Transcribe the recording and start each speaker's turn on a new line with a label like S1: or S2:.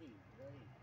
S1: Ready, ready.